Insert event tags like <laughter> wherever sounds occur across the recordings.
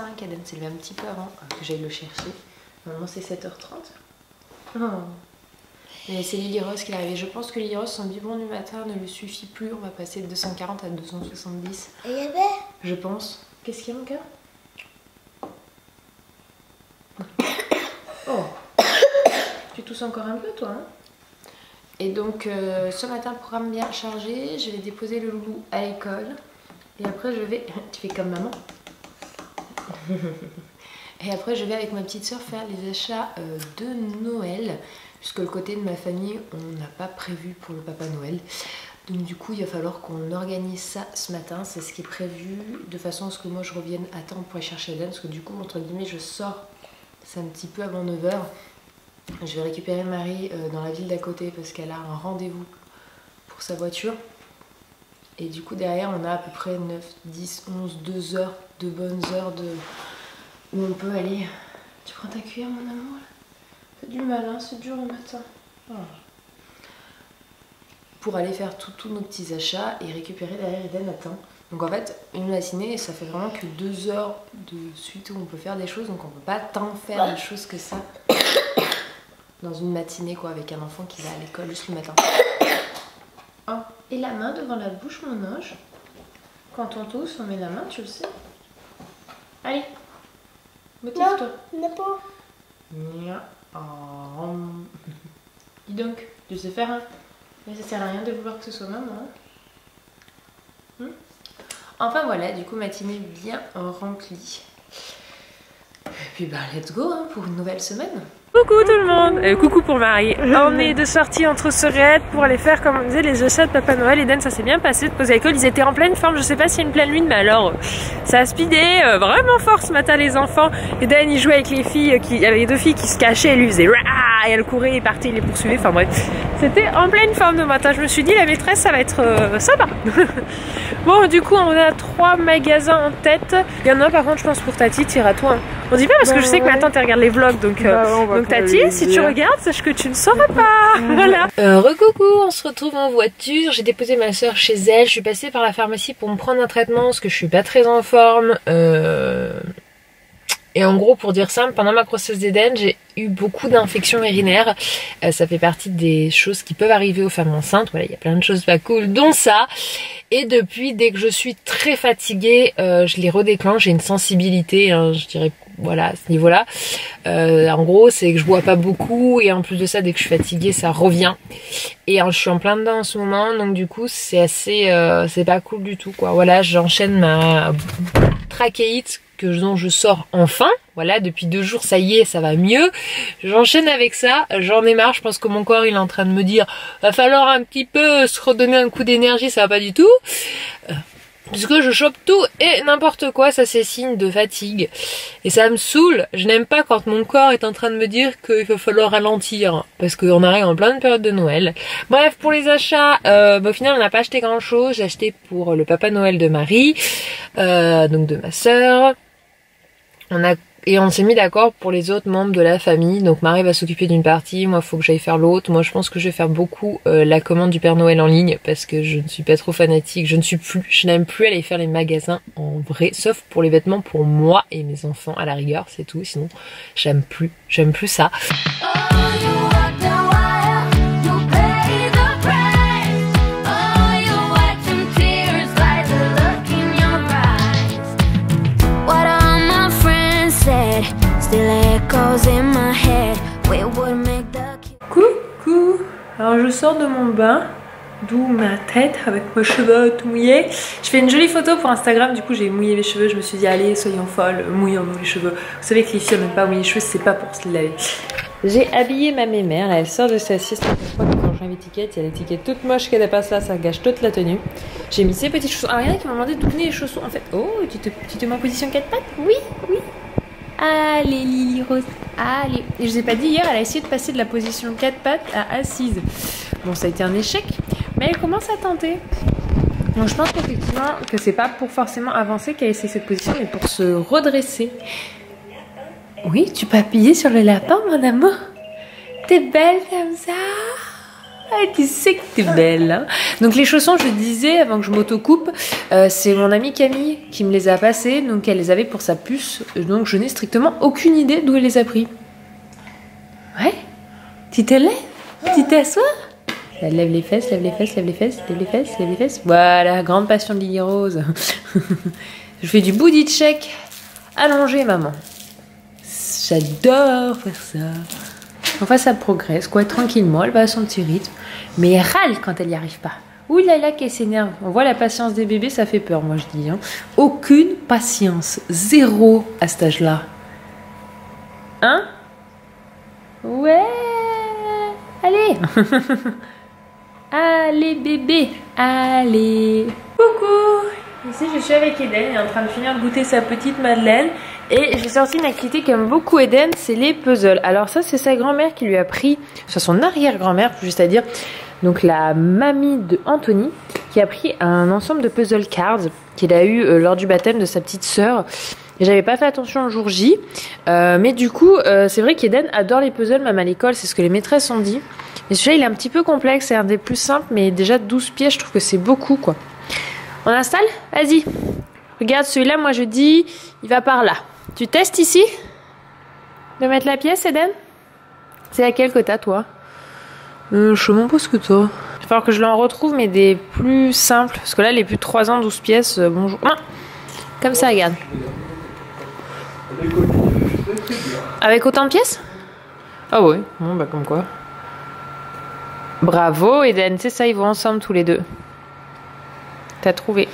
7h25, Aden s'est levé un petit peu avant que j'aille le chercher. Normalement c'est 7h30. Oh. Mais c'est Lily Rose qui est arrivée. Je pense que Lily Rose, son biberon du matin ne lui suffit plus. On va passer de 240 à 270. Et avait Je pense. Qu'est-ce qu'il y a mon cœur <coughs> Oh Tu tousses encore un peu toi hein? Et donc euh, ce matin, programme bien chargé. Je vais déposer le loulou à l'école. Et après je vais... <laughs> Tu fais comme maman <laughs> Et après je vais avec ma petite soeur faire les achats euh, de Noël. Puisque le côté de ma famille, on n'a pas prévu pour le Papa Noël. Donc du coup, il va falloir qu'on organise ça ce matin. C'est ce qui est prévu, de façon à ce que moi je revienne à temps pour aller chercher Eden. Parce que du coup, entre guillemets, je sors, c'est un petit peu avant 9h. Je vais récupérer Marie euh, dans la ville d'à côté parce qu'elle a un rendez-vous pour sa voiture. Et du coup, derrière, on a à peu près 9, 10, 11, 2 heures de bonnes heures de... où on peut aller. Tu prends ta cuillère, mon amour là? C'est du mal, hein, c'est dur le matin. Oh pour aller faire tous nos petits achats et récupérer derrière Eden à temps. Donc en fait, une matinée, ça fait vraiment que deux heures de suite où on peut faire des choses, donc on peut pas tant faire des choses que ça <coughs> dans une matinée quoi, avec un enfant qui va à l'école juste le matin. Oh, <coughs> et la main devant la bouche, mon ange? Quand on tousse, on met la main, tu le sais? Allez, motive-toi. n'a pas. Oh. <laughs> Dis donc, tu sais faire hein mais ça sert à rien de vouloir que ce soit maman. hein. Hmm enfin voilà, du coup matinée bien remplie. Et puis bah let's go hein, pour une nouvelle semaine. Coucou tout le monde. Euh, Coucou pour Marie. <laughs> On est de sortie entre Sorette pour aller faire comme on disait les achats de Papa Noël. Eden ça s'est bien passé de poser à l'école Ils étaient en pleine forme, je sais pas s'il y a une pleine lune mais alors ça a speedé euh, vraiment fort ce matin les enfants. Eden il jouait avec les filles, qui, il y avait deux filles qui se cachaient, lui il faisait et elle courait, il partait, il les poursuivait, enfin bref C'était en pleine forme de matin, je me suis dit la maîtresse ça va être euh, sympa <laughs> Bon du coup on a trois magasins en tête Il y en a un par contre je pense pour Tati, tire à toi hein. On dit pas parce que Bah je sais que ouais. ma tante elle regarde les vlogs donc, euh, Bah donc Tati si tu regardes sache que tu ne sauras pas <laughs> <laughs> Voilà Euh, recoucou, on se retrouve en voiture. J'ai déposé ma soeur chez elle. Je suis passée par la pharmacie pour me prendre un traitement parce que je suis pas très en forme. Euh, Et en gros, pour dire simple, pendant ma grossesse d'Éden, j'ai eu beaucoup d'infections urinaires. Euh, ça fait partie des choses qui peuvent arriver aux femmes enceintes. Voilà, il y a plein de choses pas cool, dont ça. Et depuis, dès que je suis très fatiguée, euh, je les redéclenche. J'ai une sensibilité, hein, je dirais, voilà, à ce niveau-là. Euh, en gros, c'est que je bois pas beaucoup et en plus de ça, dès que je suis fatiguée, ça revient. Et euh, je suis en plein dedans en ce moment, donc du coup, c'est assez, euh, c'est pas cool du tout, quoi. Voilà, j'enchaîne ma trachéite que dont je sors enfin. Voilà, depuis deux jours, ça y est, ça va mieux. J'enchaîne avec ça. J'en ai marre. Je pense que mon corps, il est en train de me dire, va falloir un petit peu se redonner un coup d'énergie. Ça va pas du tout. Euh, Puisque je chope tout et n'importe quoi, ça c'est signe de fatigue. Et ça me saoule. Je n'aime pas quand mon corps est en train de me dire qu'il va falloir ralentir. Parce qu'on arrive en pleine période de Noël. Bref, pour les achats, euh, bah, au final on n'a pas acheté grand chose. J'ai acheté pour le Papa Noël de Marie, euh, donc de ma sœur. Et on s'est mis d'accord pour les autres membres de la famille. Donc Marie va s'occuper d'une partie, moi faut que j'aille faire l'autre. Moi je pense que je vais faire beaucoup euh, la commande du Père Noël en ligne parce que je ne suis pas trop fanatique. Je ne suis plus, je n'aime plus aller faire les magasins en vrai, sauf pour les vêtements pour moi et mes enfants à la rigueur, c'est tout. Sinon j'aime plus, j'aime plus ça. Coucou Alors je sors de mon bain, d'où ma tête avec mes cheveux tout mouillés. Je fais une jolie photo pour Instagram, du coup j'ai mouillé mes cheveux, je me suis dit allez soyons folles, mouillons-nous les cheveux. Vous savez que les filles n'aiment pas mouiller les cheveux, c'est pas pour se laver. J'ai habillé ma mémère, là elle sort de sa sieste, je crois que quand je l'étiquette, il y a l'étiquette toute moche qu'elle dépasse là, ça gâche toute la tenue. J'ai mis ces petites chaussons. Ah, il y en a qui m'ont demandé d'où venaient les chaussons en fait. Oh, tu te, tu te mets en position 4 pattes? Oui, oui. Allez Lily Rose, allez. Et je vous ai pas dit hier, elle a essayé de passer de la position 4 pattes à assise. Bon, ça a été un échec, mais elle commence à tenter. Donc je pense qu'effectivement que c'est pas pour forcément avancer qu'elle essaie cette position, mais pour se redresser. Oui, tu peux appuyer sur le lapin, mon amour. T'es belle comme ça. Tu sais que t'es belle. hein. donc les chaussons, je disais avant que je m'autocoupe, euh, c'est mon amie Camille qui me les a passés. Donc elle les avait pour sa puce. Donc je n'ai strictement aucune idée d'où elle les a pris. Ouais Tu te lèves? Tu t'assois? Lève les fesses, lève les fesses, lève les fesses, lève les fesses, lève les fesses. Voilà, grande passion de Lily Rose. <laughs> je fais du booty check. Allongé, maman. J'adore faire ça. Enfin, ça progresse, quoi, tranquillement, elle va à son petit rythme. Mais elle râle quand elle n'y arrive pas. Ouh là là, qu'elle s'énerve. On voit la patience des bébés, ça fait peur, moi je dis. hein. Aucune patience. Zéro à cet âge-là. Hein? Ouais Allez <laughs> Allez bébé Allez Coucou Ici je suis avec Eden, elle est en train de finir de goûter sa petite madeleine et j'ai sorti une activité qu'aime beaucoup Eden, c'est les puzzles. Alors ça c'est sa grand-mère qui lui a pris, enfin son arrière-grand-mère juste à dire, donc la mamie de Anthony qui a pris un ensemble de puzzle cards qu'il a eu euh, lors du baptême de sa petite sœur. J'avais pas fait attention le jour J, Euh, mais du coup euh, c'est vrai qu'Eden adore les puzzles même à l'école, c'est ce que les maîtresses ont dit. Mais celui-là il est un petit peu complexe, c'est un des plus simples, mais déjà 12 pièces je trouve que c'est beaucoup quoi. On installe Vas-y. Regarde celui-là, moi je dis, il va par là. Tu testes ici De mettre la pièce, Eden? C'est laquelle que t'as, toi? Euh, Je sais même pas ce que t'as. Il va falloir que je l'en retrouve, mais des plus simples. Parce que là, les plus de 3 ans, 12 pièces, euh, bonjour. Ah Comme ça, regarde. Avec autant de pièces? Ah ouais, bon bah comme quoi. Bravo, Eden, c'est ça, ils vont ensemble tous les deux. T'as trouvé.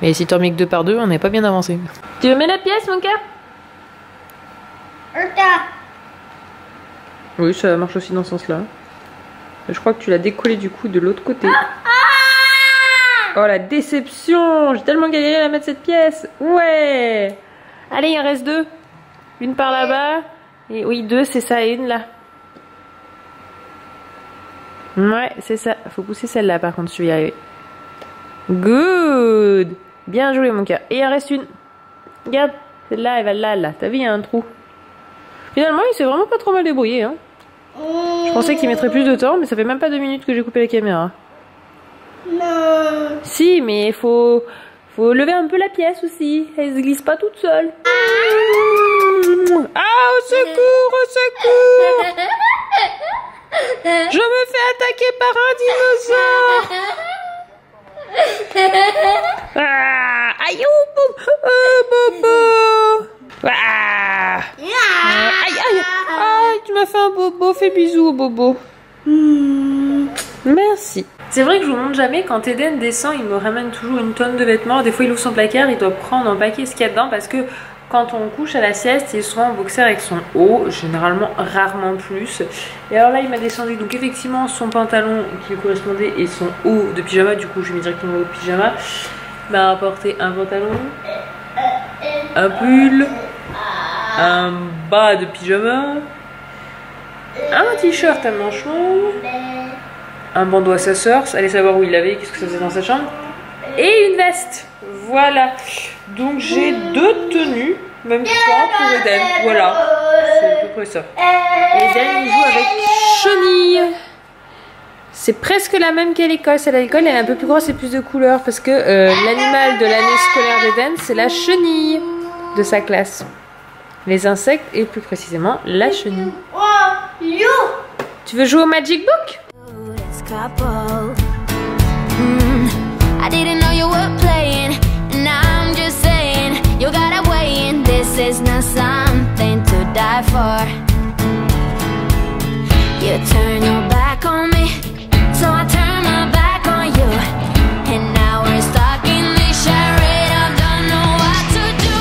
Mais si t'en mets que deux par deux, on n'est pas bien avancé. Tu veux mettre la pièce, mon cœur? Oui, ça marche aussi dans ce sens-là. Je crois que tu l'as décollé du coup de l'autre côté. Oh la déception J'ai tellement galéré à mettre cette pièce Ouais Allez, il en reste deux. Une par là-bas. Et oui, deux, c'est ça, et une là. Ouais, c'est ça. Faut pousser celle-là par contre, je vais y arriver. Good Bien joué mon cœur. Et il en reste une. Regarde, celle-là, elle va là, là. T'as vu, il y a un trou. Finalement, il s'est vraiment pas trop mal débrouillé. Hein. Je pensais qu'il mettrait plus de temps, mais ça fait même pas deux minutes que j'ai coupé la caméra. Non. Si, mais il faut, faut lever un peu la pièce aussi. Elle se glisse pas toute seule. Ah, au secours, au secours <laughs> Je me fais attaquer par un dinosaure <laughs> Ah, aïe, oh, boum, oh, bobo. Ah, aïe, aïe, aïe, tu m'as fait un bobo, fais bisous au bobo. Merci. C'est vrai que je vous montre jamais, quand Eden descend, il me ramène toujours une tonne de vêtements. Des fois, il ouvre son placard, il doit prendre un paquet ce qu'il y a dedans parce que quand on couche à la sieste, il est souvent en boxer avec son haut, généralement rarement plus. Et alors là, il m'a descendu donc effectivement son pantalon qui lui correspondait et son haut de pyjama. Du coup, je mis directement au pyjama. Il m'a apporté un pantalon, un pull, un bas de pyjama, un t-shirt à manches longues, un bandeau à sa sœur, allez savoir où il l'avait, qu'est-ce que ça faisait dans sa chambre, et une veste. Voilà. Donc j'ai deux tenues, même trois pour Eden. Voilà. C'est à peu près ça. Eden il joue avec chenille. C'est presque la même qu'à l'école. Celle à l'école, elle est un peu plus grosse et plus de couleurs parce que euh, l'animal de l'année scolaire d'Eden, c'est la chenille de sa classe. Les insectes et plus précisément la chenille. Oh, you. Tu veux jouer au Magic Book? Mm, I didn't know you were playing, is not something to die for. You turn your back on me, so I turn my back on you, and now we're stuck in this charade. I don't know what to do.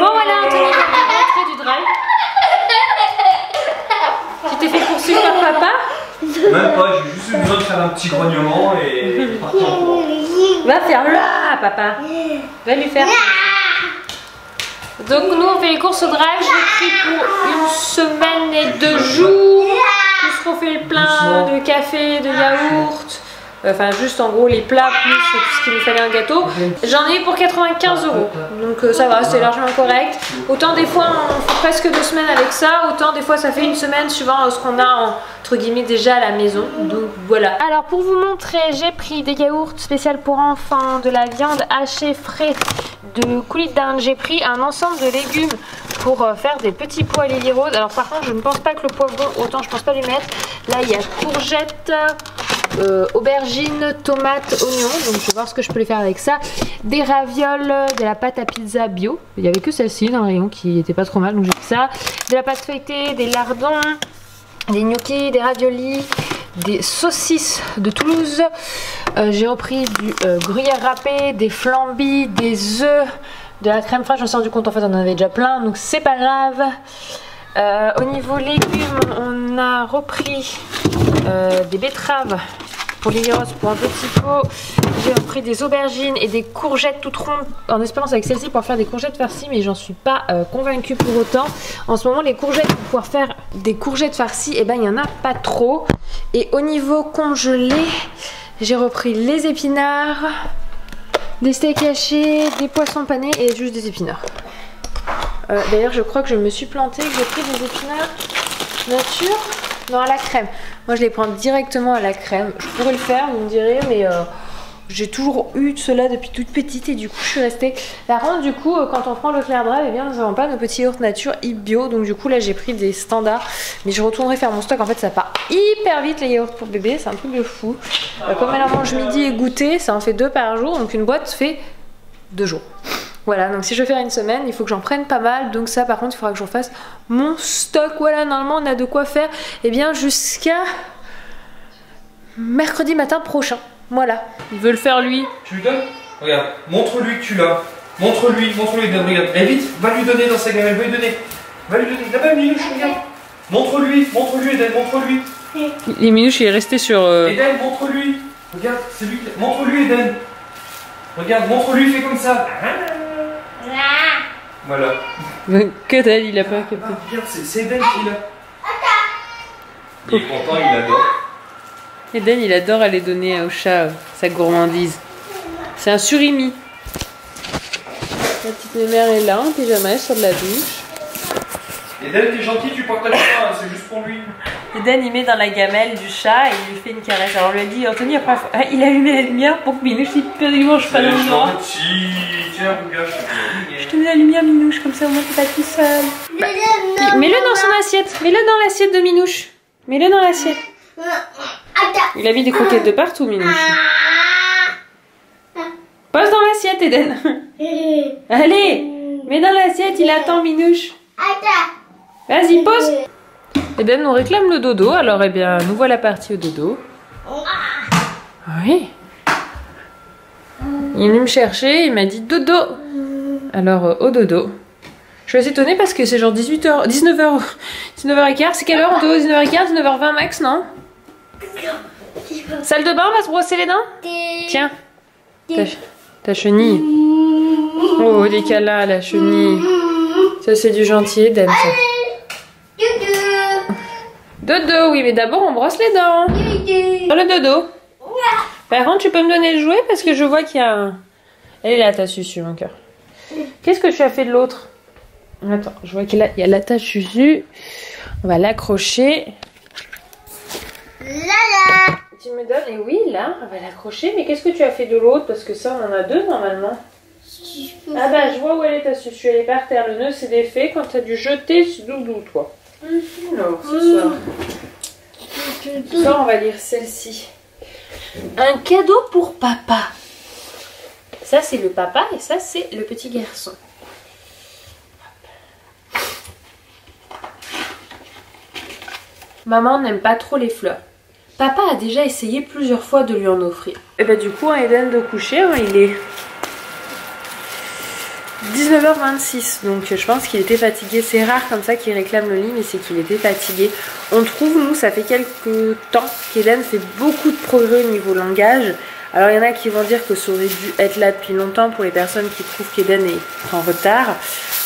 Bon voilà, Anthony, rentré du drive. Tu t'es fait poursuivre par papa Même pas, j'ai juste eu besoin de faire un petit grognement et. Va faire là, papa. Va lui faire. Donc nous on fait les courses au drive, j'ai pris pour une semaine et deux jours. Puisqu'on fait le plein de café, de yaourt. Enfin, juste en gros les plats plus tout ce qu'il nous fallait un gâteau. J'en ai pour 95 euros. Donc euh, ça va, c'est largement correct. Autant des fois on fait presque deux semaines avec ça, autant des fois ça fait une semaine suivant euh, ce qu'on a entre guillemets déjà à la maison. Donc voilà. Alors pour vous montrer, j'ai pris des yaourts spéciaux pour enfants, de la viande hachée frais, de coulis d'Inde. J'ai pris un ensemble de légumes pour euh, faire des petits pois lily rose. Alors par contre, je ne pense pas que le poivron, autant je pense pas lui mettre. Là, il y a courgettes, euh, aubergines, tomates, oignons. Donc je vais voir ce que je peux les faire avec ça. Des ravioles, de la pâte à pizza bio. Il y avait que celle-ci dans le rayon qui était pas trop mal, donc j'ai pris ça. De la pâte feuilletée, des lardons, des gnocchis, des raviolis, des saucisses de Toulouse. Euh, j'ai repris du euh, gruyère râpé, des flambis, des œufs, de la crème fraîche. Je me suis rendu compte en fait on en avait déjà plein, donc c'est pas grave. Au niveau légumes, on a repris des betteraves pour roses pour un petit pot. J'ai repris des aubergines et des courgettes toutes rondes en espérance avec celle-ci pour faire des courgettes farcies, mais j'en suis pas euh, convaincue pour autant. En ce moment, les courgettes pour pouvoir faire des courgettes farcies, et eh ben il y en a pas trop. Et au niveau congelé, j'ai repris les épinards, des steaks hachés, des poissons panés et juste des épinards. Euh, D'ailleurs, je crois que je me suis plantée, que j'ai pris des épinards nature. Non, à la crème. Moi, je les prends directement à la crème. Je pourrais le faire, vous me direz, mais euh, j'ai toujours eu cela depuis toute petite et du coup, je suis restée. Par contre, du coup, euh, quand on prend le Clair Brave, eh bien, nous n'avons pas nos petits yaourts nature bio. Donc, du coup, là, j'ai pris des standards. Mais je retournerai faire mon stock. En fait, ça part hyper vite les yaourts pour bébé. C'est un truc de fou. Euh, comme elle en mange midi et goûter, ça en fait deux par jour. Donc, une boîte fait deux jours. Voilà, donc si je veux faire une semaine, il faut que j'en prenne pas mal. Donc ça, par contre, il faudra que j'en fasse mon stock. Voilà, normalement, on a de quoi faire. Et bien, jusqu'à mercredi matin prochain. Voilà. Il veut le faire lui. Tu lui donnes Regarde, montre-lui que tu l'as. Montre-lui, montre-lui, Eden, regarde. Eh vite, va lui donner dans sa gamelle, va lui donner. Va lui donner. Là-bas, Minouche, regarde. Montre-lui, montre-lui, Eden, montre-lui. Les minouches, il est resté sur. euh, Eden, montre-lui. Regarde, c'est lui. qui- Montre-lui, Eden. Regarde, montre-lui, fais comme ça. Voilà. Que dalle, il a pas capté. Ah, regarde, c'est Eden qui l'a. Il est content, il adore. Eden, il adore aller donner au chat euh, sa gourmandise. C'est un surimi. La petite mère est là en pyjama, elle sort de la douche. Eden, t'es gentil, tu partages pas, hein, c'est juste pour lui. Eden, il met dans la gamelle du chat et il lui fait une caresse. Alors on lui a dit, Anthony, après, ah, il a allumé la lumière pour que Minouche il mange pas dans le noir. gentil. Tiens, regarde, je Je te mets la lumière, comme ça au moins t'es pas tout seul. Bah, Mets-le dans son assiette, mets-le dans l'assiette de Minouche. Mets-le dans l'assiette. Il a mis des croquettes de partout, Minouche. Pose dans l'assiette, Eden. <laughs> Allez, mets dans l'assiette, il attend Minouche. Vas-y, pose. Eden nous réclame le dodo, alors eh bien, nous voilà partis au dodo. Oui. Il est venu me chercher, il m'a dit dodo. Alors, euh, au dodo. Je suis assez étonnée parce que c'est genre 18h, 19h, 19h15. C'est quelle heure on doit 19h15, 19h20 max, non? Salle de bain, on va se brosser les dents? Tiens, ta, chenille. Oh, les à la chenille. Ça, c'est du gentil, Eden. Dodo, oui, mais d'abord, on brosse les dents. Dans le dodo. Par contre, tu peux me donner le jouet parce que je vois qu'il y a. Elle est là, ta susu, mon cœur. Qu'est-ce que tu as fait de l'autre? Attends, je vois qu'il y a- la tache susu. On va l'accrocher. Tu me donnes Et oui, là, on va l'accrocher. Mais qu'est-ce que tu as fait de l'autre? Parce que ça, on en a deux normalement. Ah bah, je vois où elle est ta susu. Elle est par terre. Le nœud s'est défait quand tu as dû jeter ce doudou, toi. Alors, ce soir. Ce soir, on va lire celle-ci. Un cadeau pour papa. Ça, c'est le papa et ça, c'est le petit garçon. Maman n'aime pas trop les fleurs. Papa a déjà essayé plusieurs fois de lui en offrir. Et bah du coup, Eden de coucher, hein, il est 19h26, donc je pense qu'il était fatigué. C'est rare comme ça qu'il réclame le lit, mais c'est qu'il était fatigué. On trouve, nous, ça fait quelques temps qu'Eden fait beaucoup de progrès au niveau langage. Alors il y en a qui vont dire que ça aurait dû être là depuis longtemps pour les personnes qui trouvent qu'Eden est en retard.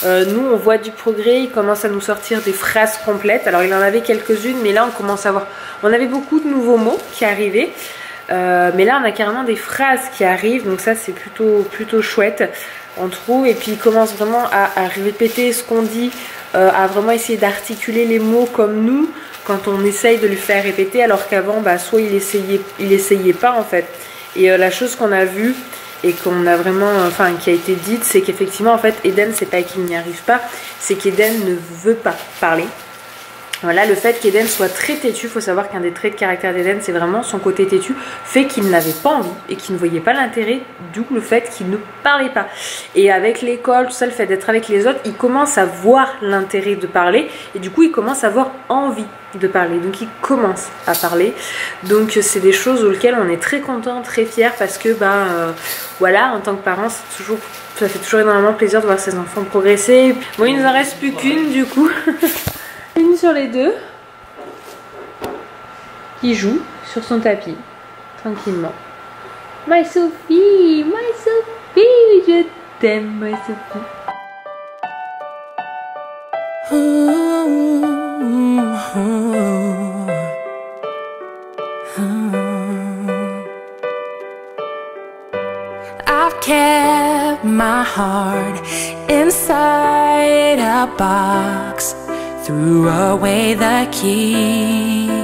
Euh, nous, on voit du progrès, il commence à nous sortir des phrases complètes. Alors il en avait quelques-unes, mais là on commence à voir... On avait beaucoup de nouveaux mots qui arrivaient. Euh, mais là, on a carrément des phrases qui arrivent, donc ça, c'est plutôt, plutôt chouette, on trouve. Et puis, il commence vraiment à, répéter ce qu'on dit, euh, à vraiment essayer d'articuler les mots comme nous quand on essaye de lui faire répéter, alors qu'avant, bah, soit il essayait, il essayait pas en fait. Et euh, la chose qu'on a vue et qu'on a vraiment, enfin, qui a été dite, c'est qu'effectivement, en fait, Eden, c'est pas qu'il n'y arrive pas, c'est qu'Eden ne veut pas parler. Voilà, le fait qu'Eden soit très têtu, il faut savoir qu'un des traits de caractère d'Eden, c'est vraiment son côté têtu, fait qu'il n'avait pas envie et qu'il ne voyait pas l'intérêt, d'où le fait qu'il ne parlait pas. Et avec l'école, tout ça, le fait d'être avec les autres, il commence à voir l'intérêt de parler et du coup, il commence à avoir envie de parler. Donc, il commence à parler. Donc, c'est des choses auxquelles on est très content, très fier parce que, bah, euh, voilà, en tant que parent, c'est toujours, ça fait toujours énormément plaisir de voir ses enfants progresser. Bon, il nous en reste plus qu'une du coup. <laughs> Une sur les deux qui joue sur son tapis tranquillement. My Sophie, my Sophie, je t'aime, my Sophie. Kept my heart inside a box, threw away the key.